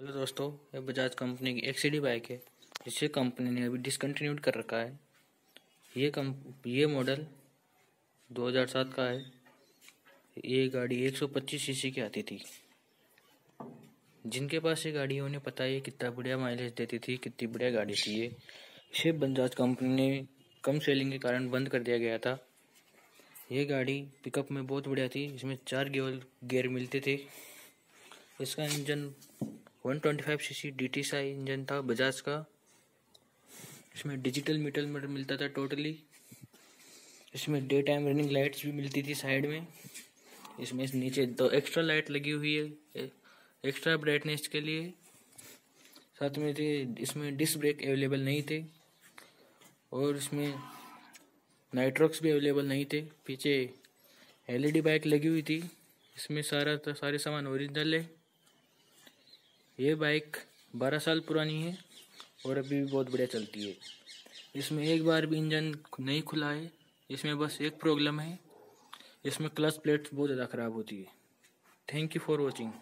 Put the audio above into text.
Hello दोस्तों ये Bajaj company की एक्सीडी बाइक है। जिसे कंपनी ने अभी डिसकंटिन्यूड कर रखा है। ये कम ये मॉडल 2007 का है। ये गाड़ी 125 सीसी की आती थी। जिनके पास ये गाड़ी उन्हें पता है कितना बढ़िया माइलेज देती थी, कितनी बढ़िया गाड़ी थी ये। इसे बजाज कंपनी ने कम सेलिंग के कारण बंद कर दिया गया था। ये गाड़ी पिकअप में बहुत बढ़िया थी। इसमें चार गेयर मिलते थे। इसका इंजन 125 सीसी डीटीसाई इंजन था बजाज का। इसमें डिजिटल मीटर मीटर मिलता था टोटली इसमें डे टाइम रनिंग लाइट्स भी मिलती थी साइड में। इसमें इस नीचे दो एक्स्ट्रा लाइट लगी हुई है एक्स्ट्रा ब्राइटनेस के लिए। साथ में थे, इसमें डिस्क ब्रेक अवेलेबल नहीं थे। और इसमें नाइट्रॉक्स भी अवेलेबल नहीं थे। पीछे एलईडी बाइक लगी हुई थी। इसमें सारा सारे सामान ओरिजिनल है। ये बाइक बारह साल पुरानी है और अभी भी बहुत बढ़िया चलती है। इसमें एक बार भी इंजन नहीं खुला है। इसमें बस एक प्रॉब्लम है। इसमें क्लच प्लेट्स बहुत ज़्यादा ख़राब होती है। Thank you for watching